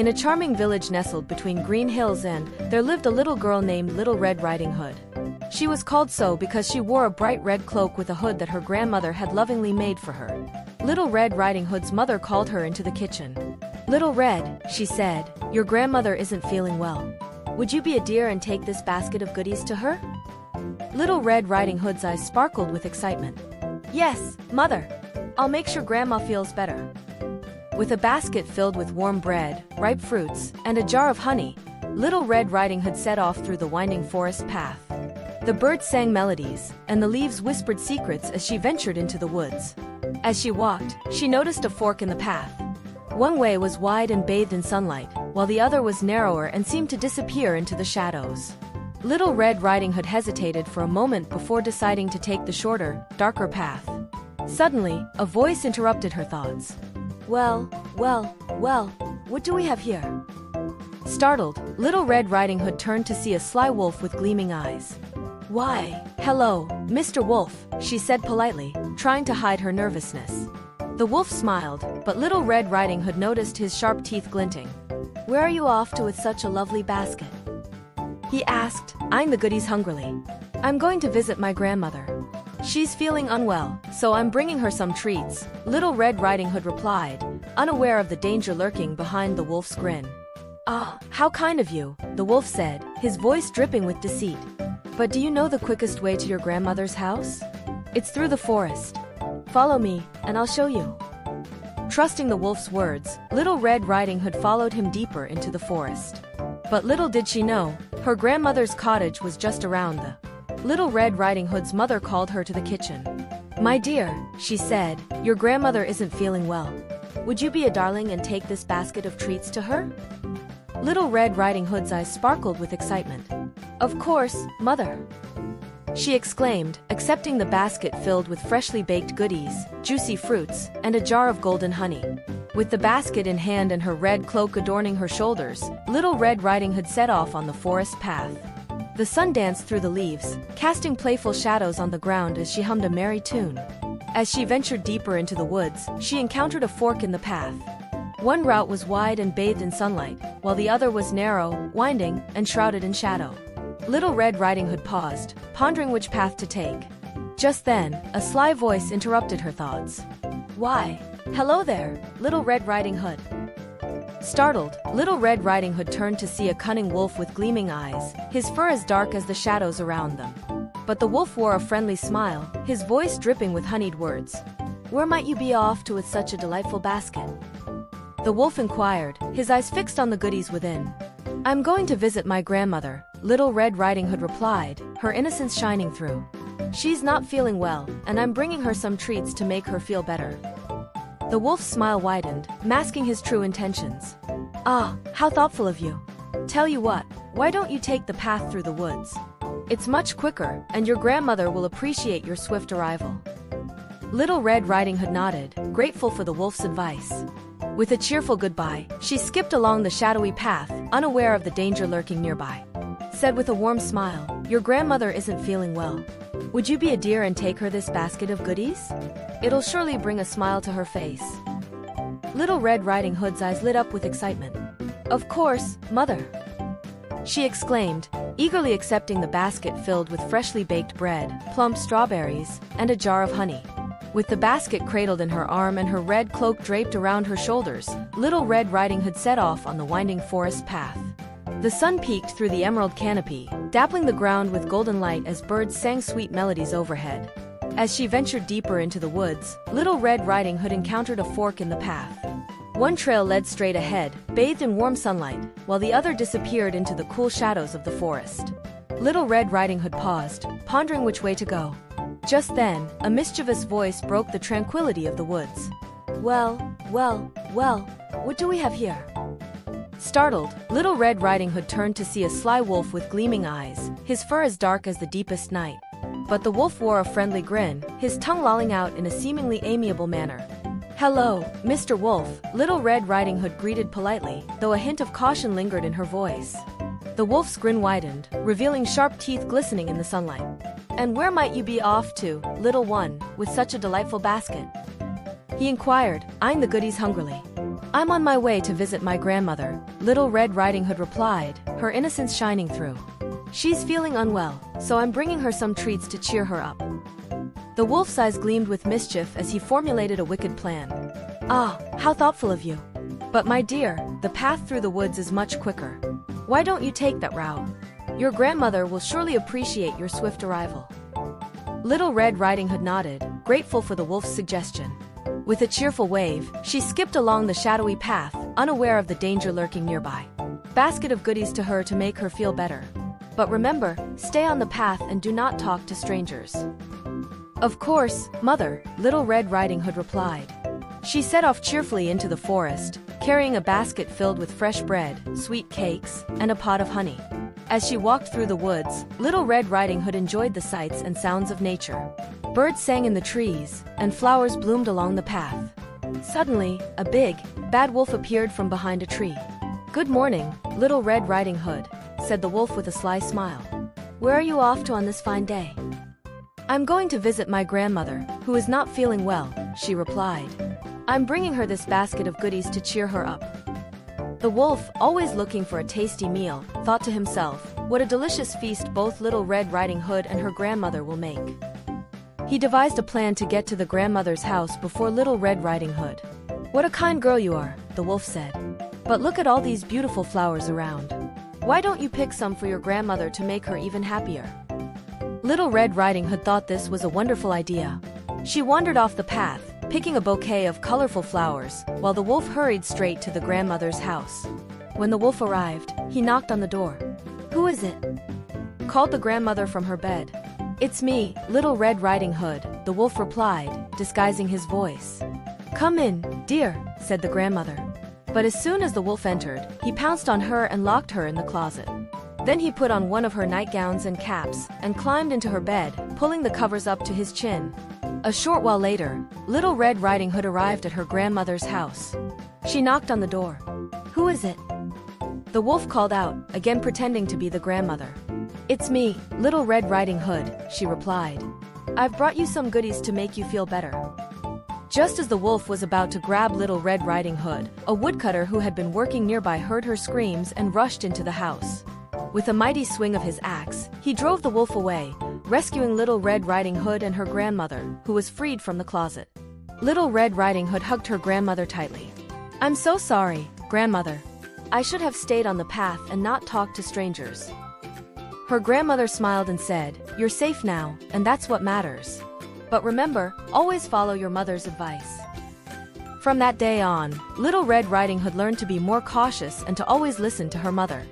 In a charming village nestled between green hills and, there lived a little girl named Little Red Riding Hood. She was called so because she wore a bright red cloak with a hood that her grandmother had lovingly made for her. Little Red Riding Hood's mother called her into the kitchen. Little Red, she said, your grandmother isn't feeling well. Would you be a dear and take this basket of goodies to her? Little Red Riding Hood's eyes sparkled with excitement. Yes, mother. I'll make sure grandma feels better. With a basket filled with warm bread, ripe fruits, and a jar of honey, Little Red Riding Hood set off through the winding forest path. The birds sang melodies, and the leaves whispered secrets as she ventured into the woods. As she walked, she noticed a fork in the path. One way was wide and bathed in sunlight, while the other was narrower and seemed to disappear into the shadows. Little Red Riding Hood hesitated for a moment before deciding to take the shorter, darker path. Suddenly, a voice interrupted her thoughts. Well, well, well, what do we have here? Startled, Little Red Riding Hood turned to see a sly wolf with gleaming eyes. Why, hello, Mr. Wolf, she said politely, trying to hide her nervousness. The wolf smiled, but Little Red Riding Hood noticed his sharp teeth glinting. Where are you off to with such a lovely basket? He asked, eyeing the goodies hungrily. I'm going to visit my grandmother. She's feeling unwell, so I'm bringing her some treats, Little Red Riding Hood replied, unaware of the danger lurking behind the wolf's grin. Ah, how kind of you, the wolf said, his voice dripping with deceit. But do you know the quickest way to your grandmother's house? It's through the forest. Follow me, and I'll show you. Trusting the wolf's words, Little Red Riding Hood followed him deeper into the forest. But little did she know, her grandmother's cottage was just around the Little Red Riding Hood's mother called her to the kitchen. My dear, she said, your grandmother isn't feeling well. Would you be a darling and take this basket of treats to her? Little Red Riding Hood's eyes sparkled with excitement. Of course, mother. She exclaimed, accepting the basket filled with freshly baked goodies, juicy fruits, and a jar of golden honey. With the basket in hand and her red cloak adorning her shoulders, Little Red Riding Hood set off on the forest path. The sun danced through the leaves, casting playful shadows on the ground as she hummed a merry tune. As she ventured deeper into the woods, she encountered a fork in the path. One route was wide and bathed in sunlight, while the other was narrow, winding, and shrouded in shadow. Little Red Riding Hood paused, pondering which path to take. Just then, a sly voice interrupted her thoughts. Why, hello there, Little Red Riding Hood. Startled, Little Red Riding Hood turned to see a cunning wolf with gleaming eyes, his fur as dark as the shadows around them. But the wolf wore a friendly smile, his voice dripping with honeyed words. Where might you be off to with such a delightful basket? The wolf inquired, his eyes fixed on the goodies within. I'm going to visit my grandmother, Little Red Riding Hood replied, her innocence shining through. She's not feeling well, and I'm bringing her some treats to make her feel better. The wolf's smile widened, masking his true intentions. Ah, how thoughtful of you. Tell you what, why don't you take the path through the woods? It's much quicker, and your grandmother will appreciate your swift arrival. Little Red Riding Hood nodded, grateful for the wolf's advice. With a cheerful goodbye, she skipped along the shadowy path, unaware of the danger lurking nearby. Said with a warm smile, Your grandmother isn't feeling well. Would you be a dear and take her this basket of goodies? It'll surely bring a smile to her face. Little Red Riding Hood's eyes lit up with excitement. Of course, mother. She exclaimed, eagerly accepting the basket filled with freshly baked bread, plump strawberries, and a jar of honey. With the basket cradled in her arm and her red cloak draped around her shoulders, Little Red Riding Hood set off on the winding forest path. The sun peeked through the emerald canopy, dappling the ground with golden light as birds sang sweet melodies overhead. As she ventured deeper into the woods, Little Red Riding Hood encountered a fork in the path. One trail led straight ahead, bathed in warm sunlight, while the other disappeared into the cool shadows of the forest. Little Red Riding Hood paused, pondering which way to go. Just then, a mischievous voice broke the tranquility of the woods. Well, well, well, what do we have here? Startled, Little Red Riding Hood turned to see a sly wolf with gleaming eyes, his fur as dark as the deepest night. But the wolf wore a friendly grin, his tongue lolling out in a seemingly amiable manner. Hello, Mr. Wolf, Little Red Riding Hood greeted politely, though a hint of caution lingered in her voice. The wolf's grin widened, revealing sharp teeth glistening in the sunlight. And where might you be off to, little one, with such a delightful basket? He inquired, eyeing the goodies hungrily. I'm on my way to visit my grandmother, Little Red Riding Hood replied, her innocence shining through. She's feeling unwell, so I'm bringing her some treats to cheer her up. The wolf's eyes gleamed with mischief as he formulated a wicked plan. Ah, how thoughtful of you. But my dear, the path through the woods is much quicker. Why don't you take that route? Your grandmother will surely appreciate your swift arrival. Little Red Riding Hood nodded, grateful for the wolf's suggestion. With a cheerful wave, she skipped along the shadowy path, unaware of the danger lurking nearby. Basket of goodies to her to make her feel better. But remember, stay on the path and do not talk to strangers. Of course, Mother, Little Red Riding Hood replied. She set off cheerfully into the forest, carrying a basket filled with fresh bread, sweet cakes, and a pot of honey. As she walked through the woods, Little Red Riding Hood enjoyed the sights and sounds of nature. Birds sang in the trees, and flowers bloomed along the path. Suddenly, a big, bad wolf appeared from behind a tree. Good morning, Little Red Riding Hood, said the wolf with a sly smile. Where are you off to on this fine day? I'm going to visit my grandmother, who is not feeling well, she replied. I'm bringing her this basket of goodies to cheer her up. The wolf, always looking for a tasty meal, thought to himself, what a delicious feast both Little Red Riding Hood and her grandmother will make. He devised a plan to get to the grandmother's house before Little Red Riding Hood. What a kind girl you are, the wolf said. But look at all these beautiful flowers around. Why don't you pick some for your grandmother to make her even happier? Little Red Riding Hood thought this was a wonderful idea. She wandered off the path, picking a bouquet of colorful flowers, while the wolf hurried straight to the grandmother's house. When the wolf arrived, he knocked on the door. Who is it? Called the grandmother from her bed. It's me, Little Red Riding Hood, the wolf replied, disguising his voice. Come in, dear, said the grandmother. But as soon as the wolf entered, he pounced on her and locked her in the closet. Then he put on one of her nightgowns and caps and climbed into her bed, pulling the covers up to his chin. A short while later, Little Red Riding Hood arrived at her grandmother's house. She knocked on the door. Who is it? The wolf called out, again pretending to be the grandmother. It's me, Little Red Riding Hood, she replied. I've brought you some goodies to make you feel better. Just as the wolf was about to grab Little Red Riding Hood, a woodcutter who had been working nearby heard her screams and rushed into the house. With a mighty swing of his axe, he drove the wolf away, rescuing Little Red Riding Hood and her grandmother, who was freed from the closet. Little Red Riding Hood hugged her grandmother tightly. I'm so sorry, grandmother. I should have stayed on the path and not talked to strangers. Her grandmother smiled and said, You're safe now, and that's what matters. But remember, always follow your mother's advice. From that day on, Little Red Riding Hood learned to be more cautious and to always listen to her mother.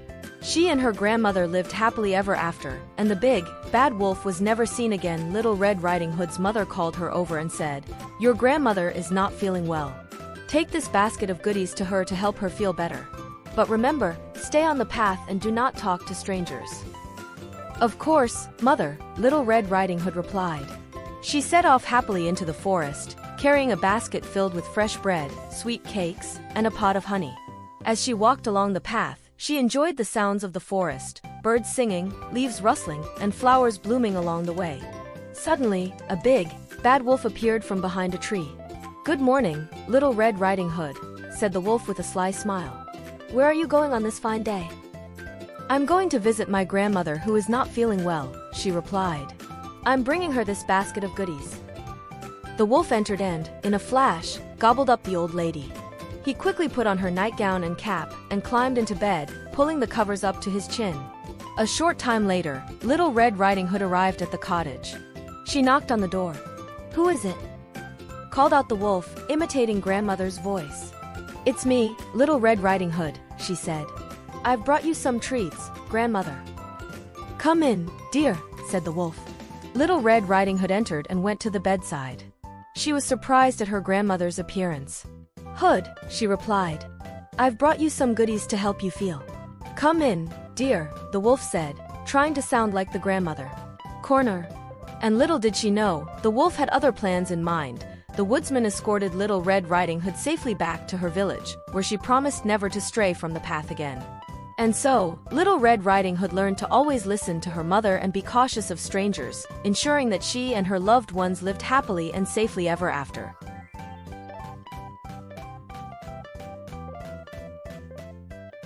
She and her grandmother lived happily ever after, and the big, bad wolf was never seen again. Little Red Riding Hood's mother called her over and said, Your grandmother is not feeling well. Take this basket of goodies to her to help her feel better. But remember, stay on the path and do not talk to strangers. Of course, mother, Little Red Riding Hood replied. She set off happily into the forest, carrying a basket filled with fresh bread, sweet cakes, and a pot of honey. As she walked along the path, she enjoyed the sounds of the forest, birds singing, leaves rustling, and flowers blooming along the way. Suddenly, a big, bad wolf appeared from behind a tree. Good morning, Little Red Riding Hood, said the wolf with a sly smile. Where are you going on this fine day? I'm going to visit my grandmother who is not feeling well, she replied. I'm bringing her this basket of goodies. The wolf entered and, in a flash, gobbled up the old lady. He quickly put on her nightgown and cap and climbed into bed, pulling the covers up to his chin. A short time later, Little Red Riding Hood arrived at the cottage. She knocked on the door. Who is it? Called out the wolf, imitating grandmother's voice. It's me, Little Red Riding Hood, she said. I've brought you some treats, grandmother. Come in, dear, said the wolf. Little Red Riding Hood entered and went to the bedside. She was surprised at her grandmother's appearance. Hood, she replied. I've brought you some goodies to help you feel. Come in, dear, the wolf said, trying to sound like the grandmother. Corner. And little did she know, the wolf had other plans in mind. The woodsman escorted Little Red Riding Hood safely back to her village, where she promised never to stray from the path again. And so, Little Red Riding Hood learned to always listen to her mother and be cautious of strangers, ensuring that she and her loved ones lived happily and safely ever after.